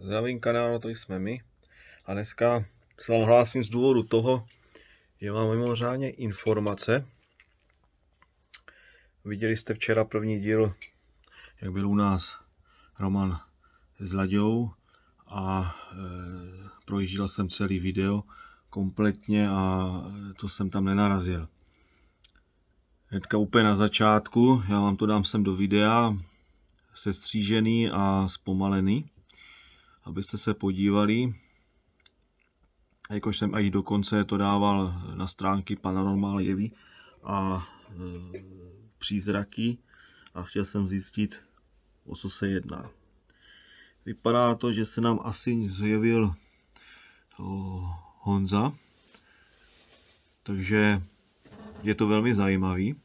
Zdravím kanál, to jsme my. A dneska se vám hlásím z důvodu toho, že mám mimořádně informace. Viděli jste včera první díl, jak byl u nás Roman s Laďou a e, projížděl jsem celý video kompletně a to jsem tam nenarazil. Hnedka úplně na začátku, já vám to dám sem do videa, sestřížený a zpomalený abyste se podívali. Jakož jsem i dokonce to dával na stránky Paranormal Jevy a e, přízraky a chtěl jsem zjistit, o co se jedná. Vypadá to, že se nám asi zjevil o, Honza, takže je to velmi zajímavý.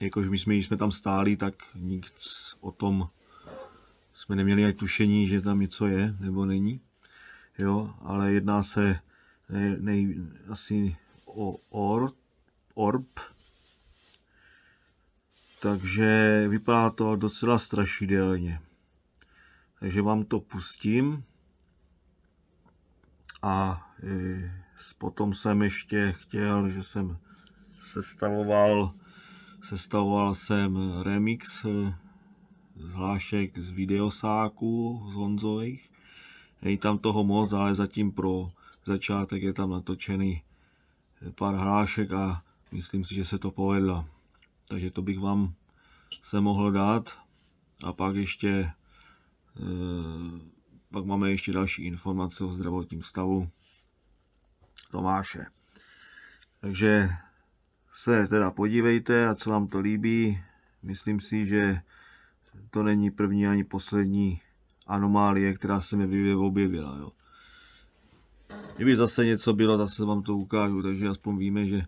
Jakož my jsme, když jsme tam stáli, tak nic o tom jsme neměli ani tušení, že tam něco je nebo není. Jo, ale jedná se nej, nej, asi o or, orb. Takže vypadá to docela strašidelně. Takže vám to pustím. A e, potom jsem ještě chtěl, že jsem sestavoval, sestavoval jsem remix e, hlášek z videosáku z Honzových. Je tam toho moc, ale zatím pro začátek je tam natočený pár hlášek a myslím si, že se to povedlo. Takže to bych vám se mohl dát. A pak ještě eh, pak máme ještě další informace o zdravotním stavu Tomáše. Takže se teda podívejte a co vám to líbí. Myslím si, že to není první ani poslední anomálie, která se mi objevila. Jo. Kdyby zase něco bylo, zase vám to ukážu, takže aspoň víme, že,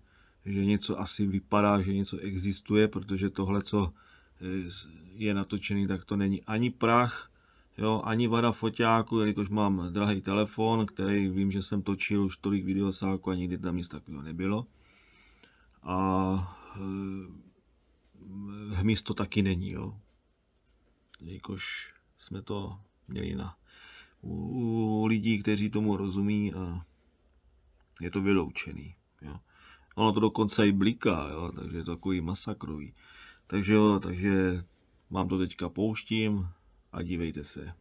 že něco asi vypadá, že něco existuje, protože tohle, co eh, je natočený, tak to není ani prach, jo, ani vada foťáku, jelikož mám drahý telefon, který vím, že jsem točil už tolik videosáku a nikdy tam nic takového nebylo. A e, hmyz to taky není, jo jakož jsme to měli na u, u lidí, kteří tomu rozumí a je to vyloučený. Jo. Ono to dokonce i bliká, jo, takže je to takový masakrový. Takže jo, takže vám to teďka pouštím a dívejte se.